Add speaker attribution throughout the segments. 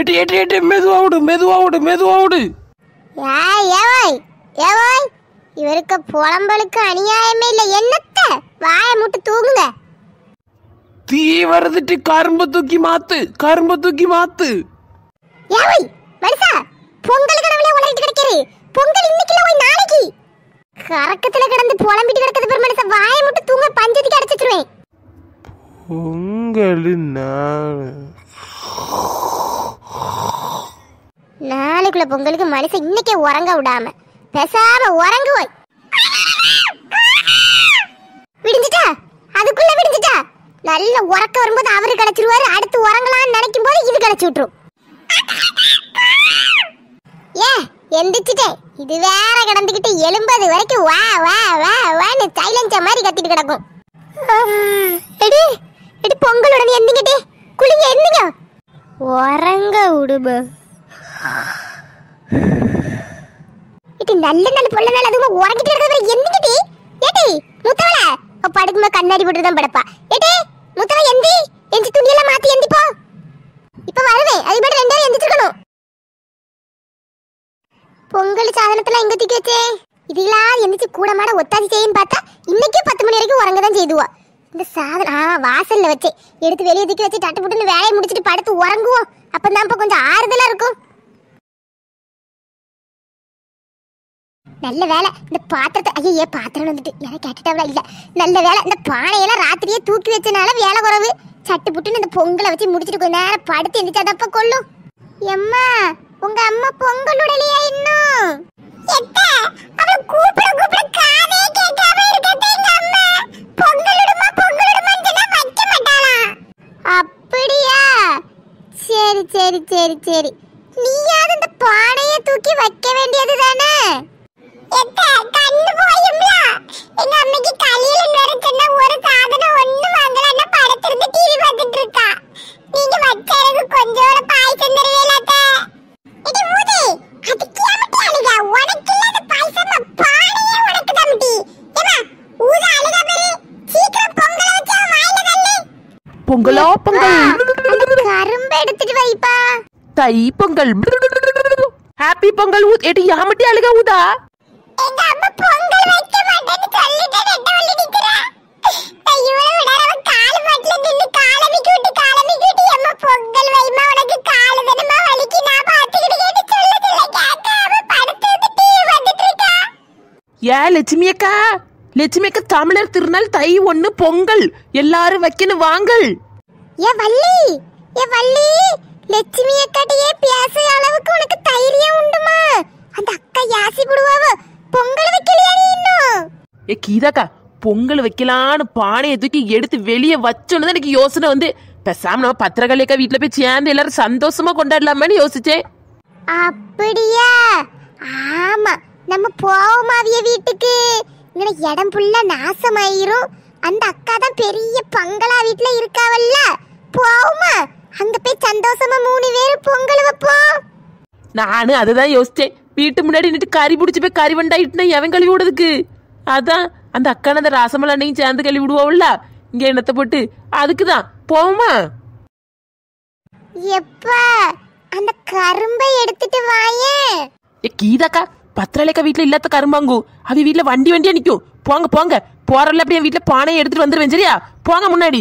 Speaker 1: எட்டி எட்டி எட்டி மெதுவா விடு மெதுவா விடு மெதுவா விடு
Speaker 2: ஏய் ஏவாய் ஏவாய். இவருக்கு புலம்பலுக்கு அநியாயமே இல்லை. என்னத்த? வாயை முட்டு தூங்குங்க.
Speaker 1: தீ வருதுட்டு கரும்பு தூக்கி மாத்து கரும்பு தூக்கி மாத்து.
Speaker 2: ஏவாய் மனுஷா பொங்கல் கனவுல உளறிட்டு கிடக்குது பொங்கல் இன்னைக்கு இல்ல போய் நாளைக்கு. கறக்கத்துல கிடந்து புலம்பிட்டு கிடக்குது பெரு மனுஷன். வாயை முட்டு தூங்க பஞ்சத்துக்கு அடைச்சிட்டுருவேன்.
Speaker 1: பொங்கல்
Speaker 2: நாளைக்குள்ள பொங்கலுக்கு மனுஷன் இன்னைக்கே உறங்க விடாம. பேசாம உறங்குவோய் விடிஞ்சிட்டா? அதுக்குள்ள விடிஞ்சிட்டா? நல்ல உறக்க வரும்போது அவரு கிடைச்சிருவாரு அடுத்து உறங்கலாம்னு நினைக்கும் போது இது கிடைச்சி விட்டுரும். ஏ எந்திரிச்சிட்டே இது வேற கிடந்துக்கிட்டு எலும்பது வரைக்கும் வா வா வா வான்னு சைலன்ஸா மாதிரி கத்திட்டு கிடக்கும். எடி எடி பொங்கல் உடனே எந்திங்கிட்டே குளிங்க எந்திங்க. உறங்க விடுப. இது நல்ல நல்ல பொல்ல மேல அதுவும் உறங்கிட்டு இருக்கிறது எந்திங்கிட்டி ஏடி முத்தவள? அப்ப படுக்கும்போது கண்ணாடி போட்டு தான் படப்பா. ஏடி முத்தவ எந்தி? எந்தி துணியெல்லாம் மாத்தி எந்தி போ. இப்ப வருவேன் அது மட்டும் ரெண்டு பேரும் எந்திரிச்சிருக்கணும். பொங்கல் சாதனத்துல எங்க தூக்கி வச்சே? இதெல்லாம் எந்திரிச்சு கூட மாட ஒத்தாசி செய்யும் பார்த்தா இன்னைக்கே பத்து மணி வரைக்கும் உறங்க தான் செய்துவா. இந்த சாதனம் ஆ வாசல்ல வச்சு. எடுத்து வெளியே தூக்கி வச்சு தட்டு புட்டுன்னு வேலையை முடிச்சிட்டு படுத்து உறங்குவோம். அப்பதான் இப்ப கொஞ்சம் ஆறுதலா இருக்கும். நல்ல வேலை. இந்த பாத்திரத்தை ஐயே பாத்திரம் வந்துட்டு? எனக்கு கேட்டுட்டாவல இல்ல. நல்ல வேலை. இந்த பானையெல்லாம் ராத்திரியே தூக்கி வச்சனால வேலை குறைவு. சட்டு புட்டுன்னு இந்த பொங்கலை வச்சு முடிச்சிட்டு கொஞ்ச நேரம் படுத்து எந்திரிச்சாதப்ப கொள்ளும் எம்மா உங்க அம்மா பொங்கல் உடலையா இன்னும்? கூப்பிட கூப்பிட காதே கேட்காம இருக்கட்டே எங்க அம்மா? பொங்கல் விடுமா பொங்கல் சொன்னா வைக்க மாட்டாளா? அப்படியா? சரி சரி சரி சரி. நீயாவது இந்த பானையை தூக்கி வைக்க வேண்டியது தானே பொங்கல
Speaker 1: பொங்கல்
Speaker 2: கரும்பு எடுத்துட்டு வைப்பா
Speaker 1: தை பொங்கல் ஹாப்பி பொங்கல் ஊத் எட்டி யாமட்டி அழுக ஊதா ஏ லட்சுமி அக்கா? லட்சுமி அக்கா தமிழர் திருநாள் தை ஒண்ணு பொங்கல். எல்லாரும் வைக்கணும் வாங்கள்
Speaker 2: ஏ வள்ளி? ஏ வள்ளி? லட்சுமி அக்காட்டியே பேச அளவுக்கு உனக்கு தைரியம் உண்டுமா? அந்த அக்கா யாசி போடுவாவ. பொங்கல் வைக்கலையா நீ இன்னும்?
Speaker 1: ஏ கீதாக்கா பொங்கல் வைக்கலான்னு பானையை தூக்கி எடுத்து வெளியே வச்சோன்னு எனக்கு யோசனை வந்து. பேசாம நம்ம பத்திரகாளியக்கா வீட்டுல போய் சேர்ந்து எல்லாரும் சந்தோஷமா கொண்டாடலாமான்னு யோசிச்சேன்.
Speaker 2: அப்படியா? ஆமா நம்ம போவோம் அவிய வீட்டுக்கு? இங்கே இடம் ஃபுல்லா நாசமாயிரும். அந்த அக்கா தான் பெரிய பங்களா வீட்டுல இருக்காவல்ல. போவோமா? அங்க போய் சந்தோஷமா மூணு பேரும் பொங்கல் வைப்போம்.
Speaker 1: நானும் அதுதான் யோசிச்சேன். வீட்டு முன்னாடி நின்று கறி பிடிச்சி போய் கறி வண்டாயிட்டுனா எவன் கழுவி விடுறதுக்கு? அதான் அந்த அக்கா அந்த ராசமல் அண்ணையும் சேர்ந்து கழுவி விடுவோம்ல இங்க எண்ணத்தை போட்டு அதுக்கு தான் போவோமா?
Speaker 2: எப்பா அந்த கரும்பை எடுத்துட்டு வாயேன்.
Speaker 1: ஏ கீதாக்கா பத்திரலேக்கா வீட்டுல இல்லாத கரும்பாங்கு. அவ வீட்டுல வண்டி வண்டியா நிக்கும். போங்க போங்க. போறல அப்படியே வீட்டுல பானையை எடுத்துட்டு வந்துருவேன் சரியா? போங்க முன்னாடி.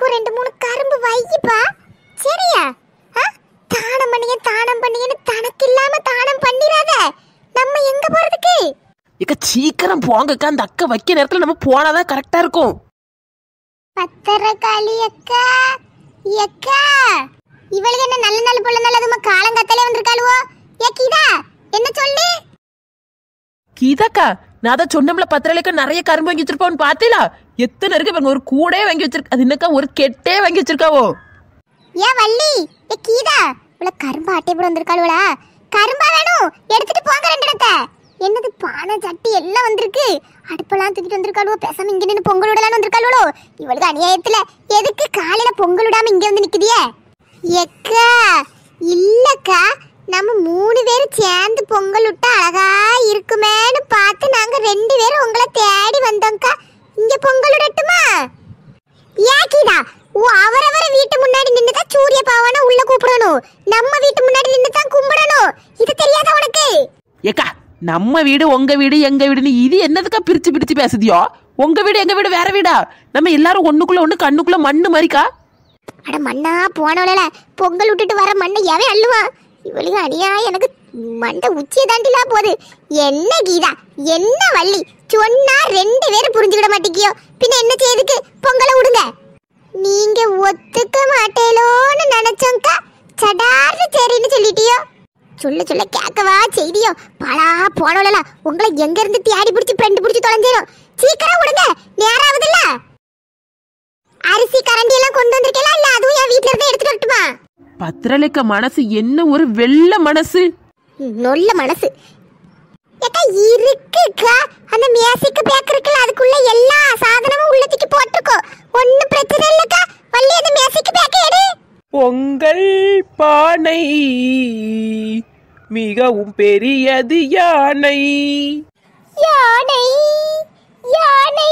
Speaker 2: வீட்டுக்கும் ரெண்டு மூணு கரும்பு வைப்பா சரியா? ஆ? தானம் பண்ணிய தானம் பண்ணியன்னு தனக்கு இல்லாம தானம் பண்ணிராத. நம்ம எங்க போறதுக்கு?
Speaker 1: ஏக்கா சீக்கிரம் போங்கக்கா. அந்த அக்கா வைக்க நேரத்துல நம்ம போனாதான் கரெக்டா இருக்கும்.
Speaker 2: பத்திரக்காளி அக்கா. அக்கா. இவளுக்கு என்ன நல்ல நல்ல புள்ள நல்லதுமா காலங்கத்தாலே வந்திருக்காளுவோ? ஏக்கிதா என்ன சொல்லு?
Speaker 1: கீதாக்கா நான் தான் சொன்னோம்ல பத்திரலேக்கா நிறைய கரும்பு வாங்கி வச்சிருப்போம்னு பார்த்தீங்களா எத்தனை இருக்கு இவங்க ஒரு கூடே வாங்கி வச்சிருக்க அது என்னக்கா ஒரு கெட்டே வாங்கி வச்சிருக்காவோ?
Speaker 2: ஏ வள்ளி ஏ கீதா இவ்வளவு கரும்பு ஆட்டை போட வந்திருக்காளுவளா? கரும்பா வேணும் எடுத்துட்டு போங்க ரெண்டு இடத்த. என்னது பானை சட்டி எல்லாம் வந்திருக்கு. அடுப்பெல்லாம் தூக்கிட்டு வந்திருக்காளுவோ பேசாம இங்க நின்று பொங்கல் விடலான்னு வந்திருக்காளுவோ இவளுக்கு அநியாயத்துல எதுக்கு காலையில பொங்கல் விடாம இங்க வந்து நிக்குதியே? எக்கா இல்லக்கா நம்ம மூணு பேரும் சேர்ந்து பொங்கல் விட்டா அழகா இருக்குமேன்னு பார்த்து நாங்க ரெண்டு பேரும் உங்களை தேடி வந்தோம்க்கா. இங்க பொங்கல் விடட்டுமா? யாக்கிதா ஓ அவரவர வீட்டு முன்னாடி தான் சூரிய பாவனை உள்ள கூப்பிடணும். நம்ம வீட்டு முன்னாடி நின்னு தான் கும்பிடணும். இது தெரியாதா உனக்கு?
Speaker 1: ஏக்கா நம்ம வீடு உங்க வீடு எங்க வீடுன்னு இது என்னதுக்கா பிரிச்சு பிரிச்சு பேசுதியோ? உங்க வீடு எங்க வீடு வேற வீடா? நம்ம எல்லாரும் ஒண்ணுக்குள்ள ஒண்ணு கண்ணுக்குள்ள மண்ணு மாதிரிக்கா.
Speaker 2: அட மண்ணா போனவளல பொங்கல் விட்டுட்டு வர மண்ணை எவன் அள்ளுவான்? இவளுக்கு அடியா எனக்கு மண்டை உச்சியை தாண்டிலா போகுது. என்ன கீதா என்ன வள்ளி? சொன்னா ரெண்டு பேரும் புரிஞ்சுக்கிட மாட்டேங்கியோ? பின்ன என்ன செய்யுதுக்கு பொங்கலை விடுங்க நீங்க ஒத்துக்க மாட்டேலோன்னு நினைச்சோம்க்கா. சடார்னு சரின்னு சொல்லிட்டியோ? சொல்ல சொல்ல கேட்கவா செய்தியோ? பாலா போனவளல உங்களை எங்க இருந்து தேடி பிடிச்சி ஃப்ரெண்டு பிடிச்சி தொலைஞ்சிடும் சீக்கிரம் விடுங்க நேரம் அரிசி கரண்டி எல்லாம் கொண்டு வந்திருக்கேல இல்ல அதுவும் என் வீட்டுல இருந்து எடுத்துட்டு வரட்டுமா?
Speaker 1: பத்திரலைக்க மனசு என்ன ஒரு வெள்ள மனசு?
Speaker 2: நல்ல மனசு. இருக்குக்கா. அந்த மியாசிக்கு பேக் இருக்குல்ல அதுக்குள்ள எல்லா சாதனமும் உள்ளத்துக்கு போட்டிருக்கோ. ஒண்ணும் பிரச்சனை இல்லக்கா. வள்ளி அந்த மியாசிக்கு பேக் எடு.
Speaker 1: பானை மிகவும் பெரியது யானை.
Speaker 2: யானை யானை.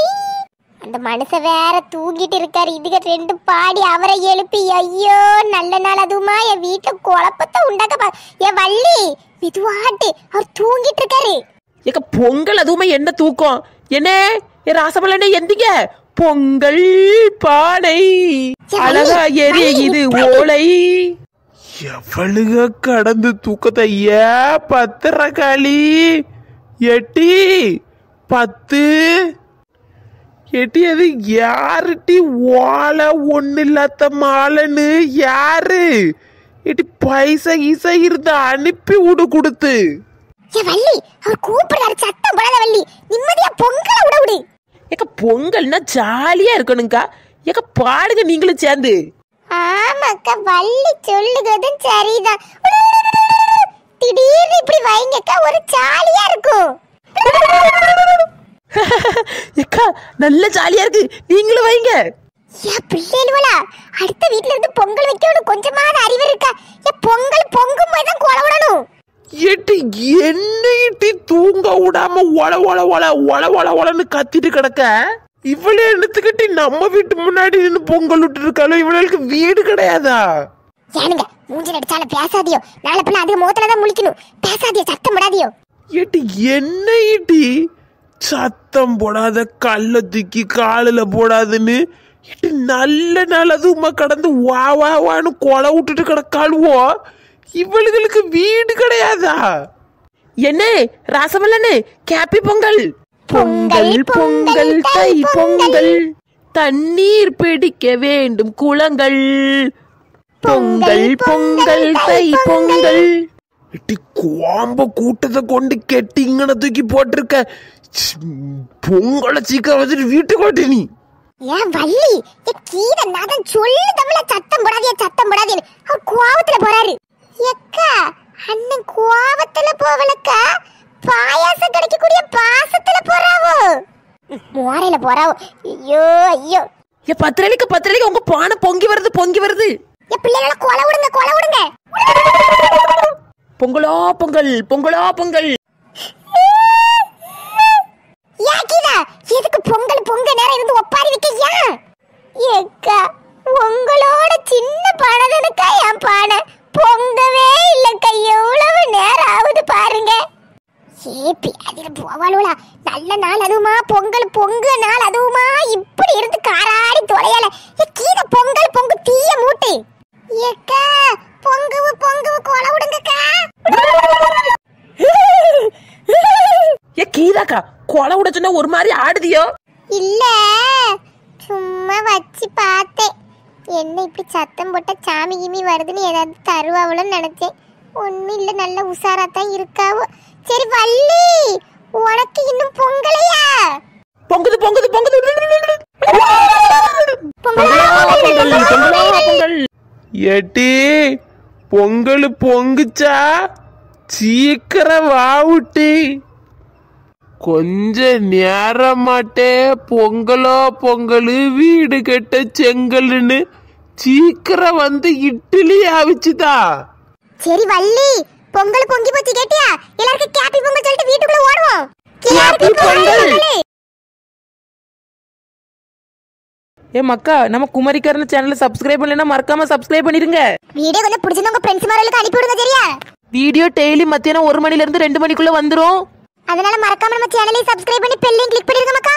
Speaker 2: அந்த மனுஷன் வேற தூங்கிட்டு இருக்காரு. இதுக ரெண்டு பாடி அவரை எழுப்பி ஐயோ நல்ல நாள் அதுவுமா? என் வீட்டுல குழப்பத்தை உண்டாக்க பா- என் வள்ளி மெதுவாட்டு. அவர் தூங்கிட்டு இருக்காரு.
Speaker 1: ஏக்க பொங்கல் அதுவுமே என்ன தூக்கம்? என்ன ஏ ராசமலனே எந்திங்க. பொங்கல் பானை. அழகா எரியுது ஓலை. எவளுக கடந்து தூக்கத்தை ஏ பத்திரக்காளி எட்டி பத்து எட்டி அது யாருட்டி ஓலை ஒண்ணு இல்லாத மாலைன்னு யாரு? எட்டி பைசா ஈசா இருந்தா அனுப்பி விடு கொடுத்து.
Speaker 2: வள்ளி அவர் கூப்பிடுறாரு சத்தம் போடாத வள்ளி. நிம்மதியா பொங்கலை விட விடு.
Speaker 1: ஏக்க பொங்கல்னா ஜாலியா இருக்கணுங்கக்கா ஏக்க பாடுங்க நீங்களும் சேர்ந்து.
Speaker 2: ஆமாக்கா வள்ளி சொல்லுகிறதும் சரிதான். திடீர்னு இப்படி வைங்கக்கா ஒரு ஜாலியா இருக்கும்.
Speaker 1: ஏக்கா நல்ல ஜாலியா இருக்கு. நீங்களும் வைங்க.
Speaker 2: ஏன் பிள்ளைகளா அடுத்த வீட்ல இருந்து பொங்கல் வைக்கணும் கொஞ்சமாவது அறிவு இருக்கா? ஏன் பொங்கல் பொங்கும் போது தான் கொலை விடணும்
Speaker 1: எட்டு என்ன இட்டி தூங்க விடாம ஒல ஒல ஒல ஒல ஒல ஒலன்னு கத்திட்டு கிடக்க? இவளே எடுத்துக்கிட்டு நம்ம வீட்டு முன்னாடி நின்று பொங்கல் விட்டு இருக்காளோ? இவளுக்கு வீடு கிடையாதா?
Speaker 2: ஏனுங்க மூஞ்சி நடிச்சால பேசாதியோ? நாளை பிள்ளை அதிக முகத்துல தான் முழிக்கணும். பேசாதியோ சத்தம் விடாதியோ
Speaker 1: ஏட்டி என்ன இட்டி சத்தம் போடாத கல்ல தூக்கி காலில் போடாதுன்னு. இட்டி நல்ல நாள் அதுவுமா கடந்து வா வா வான்னு கொலை விட்டுட்டு கிடக்காளுவோ? இவளுகளுக்கு வீடு கிடையாதா? என்ன ராசமல்லனு? கேப்பி பொங்கல். பொங்கல் பொங்கல் தை பொங்கல். தண்ணீர் பிடிக்க வேண்டும் குளங்கள். பொங்கல் பொங்கல் தை பொங்கல். இட்டி கோம்ப கூட்டத்தை கொண்டு கெட்டி இங்கன தூக்கி போட்டிருக்க. பொங்கலை சீக்கிரம் வச்சுட்டு வீட்டுக்கு ஓட்டு நீ.
Speaker 2: ஏன் வள்ளி? ஏன் கீத நாதன் சொல்லு தமிழ சத்தம் போடாதியா சத்தம் போடாதேன்னு அவர் கோவத்துல போறாரு. எக்கா அண்ணன் கோவத்துல போவலக்கா. பாயாசம் கிடைக்கக்கூடிய பாசத்துல போறாவோ? மோரையில போறாவோ? ஐயோ ஐயோ.
Speaker 1: ஏ பத்திரலிக்க பத்திரலிக்க உங்க பானை பொங்கி வருது பொங்கி வருது.
Speaker 2: என் பிள்ளைகளை கொலை விடுங்க கொலை விடுங்க.
Speaker 1: பொங்கலோ பொங்கல் பொங்கலோ பொங்கல்
Speaker 2: யாக்கிதா எதுக்கு பொங்கல் பொங்க நேரம் இருந்து ஒப்பாரி வைக்க ஏன் ஏக்கா உங்களோட சின்ன பானதனுக்கா என் பானை பொங்கவே இல்லக்கா எவ்வளவு நேரம் ஆகுது பாருங்க போவாளுவலா நல்ல நாள் அதுவுமா பொங்கல் பொங்க நாள் அதுவுமா. இப்படி இருந்து காராடி தொலையல. கீத பொங்கல் பொங்கு தீய மூட்டு. ஏக்கா பொங்குவு பொங்குவு கொலை விடுங்கக்கா.
Speaker 1: ஏ கீதாக்கா கொலை விட சொன்னா ஒரு மாதிரி ஆடுதியோ?
Speaker 2: இல்ல சும்மா வச்சு பார்த்தேன். என்ன இப்படி சத்தம் போட்ட சாமி கிமி வருதுன்னு ஏதாவது தருவாவளோன்னு நினைச்சேன். ஒன்றும் இல்லை நல்ல உஷாரா தான் இருக்காவோ. சரி வள்ளி. உனக்கு இன்னும் பொங்கலையா?
Speaker 1: பொங்குது பொங்குது பொங்குது. எட்டி பொங்கல் பொங்குச்சா? சீக்கிரம் வாவுட்டி
Speaker 3: கொஞ்ச நேரமாட்டே பொங்கலோ பொங்கலு வீடு கெட்ட செங்கல்னு சீக்கிரம் வந்து இட்லி அவிச்சுதா.
Speaker 2: சரி வள்ளி பொங்கல் பொங்கி போச்சு கேட்டியா? எல்லாருக்கும் கேப்பி பொங்கல் சொல்லிட்டு வீட்டுக்குள்ள ஓடுவோம்
Speaker 1: Happy பொங்கல். ஏ மக்கா நம்ம குமரிக்கரன் சேனலை சப்ஸ்கிரைப் பண்ணலைன்னா மறக்காம சப்ஸ்கிரைப் பண்ணிருங்க.
Speaker 2: வீடியோ கொஞ்சம் பிடிச்சிருந்தா உங்க ஃப்ரெண்ட்ஸ் மாதிரி அனுப்பி விடுங்க சரியா?
Speaker 1: வீடியோ டெய்லி மத்தியானம் ஒரு மணில இருந்து ரெண்டு மணிக்குள்ள வந்துரும்.
Speaker 2: அதனால மறக்காம நம்ம சேனலை சப்ஸ்கிரைப் பண்ணி பெல்லையும் கிளிக் பண்ணிருங்க மக்கா.